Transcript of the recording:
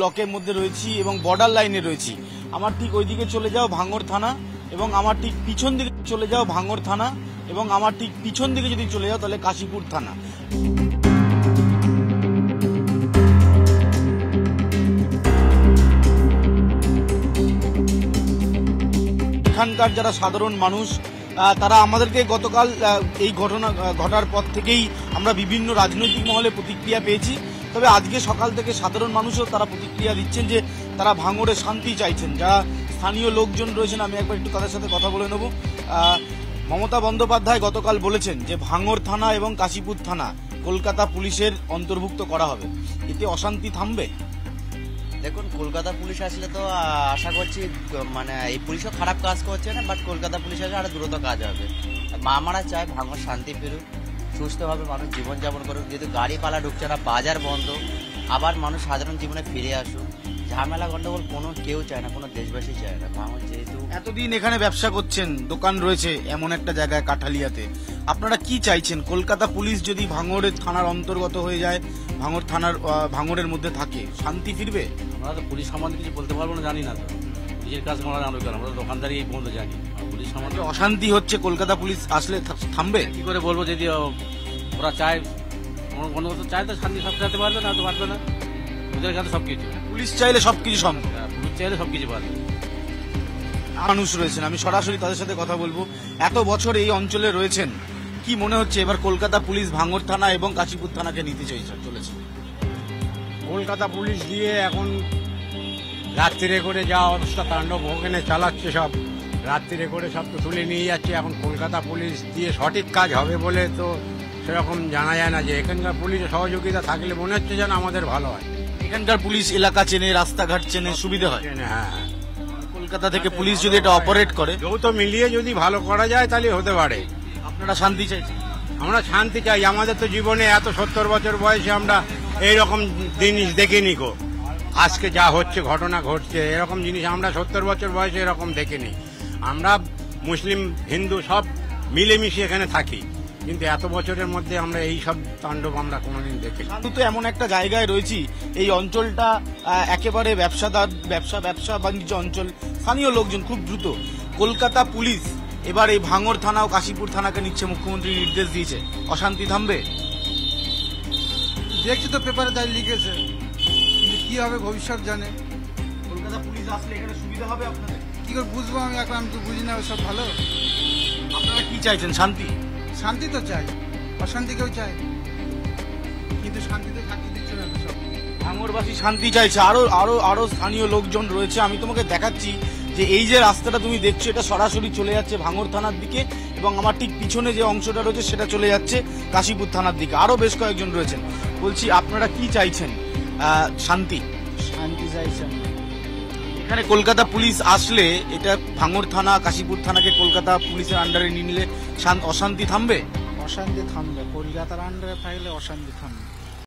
ব্লকের মধ্যে রয়েছি এবং বর্ডার লাইনে রয়েছি। আমার ঠিক ওইদিকে চলে যাও ভাঙর থানা এবং আমার ঠিক পিছন দিকে চলে যাও ভাঙর থানা এবং আমার ঠিক পিছন দিকে যদি চলে যাও তাহলে কাশীপুর থানা। এখানকার যারা সাধারণ মানুষ তারা আমাদেরকে গতকাল এই ঘটনা ঘটার পর থেকেই আমরা বিভিন্ন রাজনৈতিক মহলে প্রতিক্রিয়া পেয়েছি। তবে আজকে সকাল থেকে সাধারণ মানুষও তারা প্রতিক্রিয়া দিচ্ছেন যে তারা ভাঙড়ে শান্তি চাইছেন। যারা স্থানীয় লোকজন রয়েছেন, আমি একবার একটু তাদের সাথে কথা বলে নেব। মমতা বন্দ্যোপাধ্যায় গতকাল বলেছেন যে ভাঙড় থানা এবং কাশীপুর থানা কলকাতা পুলিশের অন্তর্ভুক্ত করা হবে। এতে অশান্তি থামবে? দেখুন, কলকাতা পুলিশ আসলে তো আশা করছি মানে এই পুলিশও খারাপ কাজ করছে না, বাট কলকাতা পুলিশ আসলে আরও দ্রুত কাজ হবে। মা আমরা চাই ভাঙর শান্তি ফিরুক। সুস্থভাবে মানুষ জীবনযাপন করুক। যেহেতু গাড়ি পালা ঢুকছে না বাজার বন্ধ আবার মানুষ সাধারণ জীবনে ফিরে আসুক। ঝামেলা গন্ডগোল কোনো কেউ চায় না কোনো দেশবাসী চায় না। ভাঙর যেহেতু এতদিন এখানে ব্যবসা করছেন দোকান রয়েছে এমন একটা জায়গায় কাঠালিয়াতে। আপনারা কি চাইছেন? কলকাতা পুলিশ যদি ভাঙড়ের থানার অন্তর্গত হয়ে যায় ভাঙড় থানার ভাঙড়ের মধ্যে থাকে শান্তি ফিরবে? আমরা তো পুলিশ সম্বন্ধে কিছু বলতে পারব না জানি না তো। নিজের কাজ আমরা আমরা দোকানদারি এই পর্যন্ত জানি। পুলিশ যে অশান্তি হচ্ছে কলকাতা পুলিশ আসলে থামবে? কি করে বলব যদি ওরা চায় কোনো চায় তো শান্তি সব চাইতে পারবে না তো পারবে না। ওদের কাছে সব কিছু পুলিশ চাইলে সবকিছু সম্ভব। পুলিশ চাইলে সব কিছু পারবে। মানুষ রয়েছেন আমি সরাসরি তাদের সাথে কথা বলব। এত বছর এই অঞ্চলে রয়েছেন কি মনে হচ্ছে এবার কলকাতা পুলিশ ভাঙড় থানা এবং কাশীপুর থানাকে নিতে চাইছে চলেছে? কলকাতা পুলিশ দিয়ে এখন রাত্রিরে করে যা অবস্থা তাণ্ডব ওখানে চালাচ্ছে সব। রাত্রিরে করে সব তো তুলে নিয়ে যাচ্ছে। এখন কলকাতা পুলিশ দিয়ে সঠিক কাজ হবে বলে তো সেরকম জানা যায় না যে এখানকার পুলিশের সহযোগিতা থাকলে মনে হচ্ছে যেন আমাদের ভালো হয়। এখানকার পুলিশ এলাকা চেনে রাস্তাঘাট চেনে সুবিধা হয়? হ্যাঁ হ্যাঁ। কলকাতা থেকে পুলিশ যদি এটা অপারেট করে? যৌথ মিলিয়ে যদি ভালো করা যায় তাহলে হতে পারে। আপনারা শান্তি চাইছেন? আমরা শান্তি চাই। আমাদের তো জীবনে এত সত্তর বছর বয়সে আমরা এইরকম জিনিস দেখিনি গো। আজকে যা হচ্ছে ঘটনা ঘটছে এরকম জিনিস আমরা সত্তর বছর বয়সে এরকম দেখিনি। আমরা মুসলিম হিন্দু সব মিলেমিশে এখানে থাকি। কিন্তু এত বছরের মধ্যে আমরা এই সব তাণ্ডব আমরা কোনোদিন দেখিনি। তো এমন একটা জায়গায় রয়েছি এই অঞ্চলটা একেবারে ব্যবসাদার ব্যবসা ব্যবসা বাণিজ্য অঞ্চল স্থানীয় লোকজন খুব দ্রুত। কলকাতা পুলিশ এবার এই ভাঙর থানা ও কাশীপুর থানাকে নিচ্ছে মুখ্যমন্ত্রী নির্দেশ দিয়েছে। অশান্তি থামবে? দেখছি তো পেপারে তাই লিখেছে। কিন্তু কি হবে ভবিষ্যৎ জানে? কলকাতা পুলিশ আসলে এখানে সুবিধা হবে আপনাদের? কি করে বুঝব আমি? এখন আমি তো বুঝি না সব ভালো। আপনারা কি চাইছেন? শান্তি? শান্তি তো চাই। অশান্তি কেউ চায়। কিন্তু শান্তিতে থাকতে দিচ্ছে না সব। ভাঙরবাসী শান্তি চাইছে। আরও আরও আরও স্থানীয় লোকজন রয়েছে। আমি তোমাকে দেখাচ্ছি যে এই যে রাস্তাটা তুমি দেখছ এটা সরাসরি চলে যাচ্ছে ভাঙর থানার দিকে এবং আমার ঠিক পিছনে যে অংশটা রয়েছে সেটা চলে যাচ্ছে কাশীপুর থানার দিকে। আরও বেশ কয়েকজন রয়েছেন। বলছি আপনারা কি চাইছেন? শান্তি? শান্তি চাইছেন এখানে কলকাতা পুলিশ আসলে এটা ভাঙর থানা, কাশীপুর থানাকে কলকাতা পুলিশের আন্ডারে নিয়ে নিলে শান- অশান্তি থামবে? অশান্তি থামবে। কলকাতার আন্ডারে থাকলে অশান্তি থামবে।